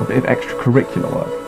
a bit of extracurricular work.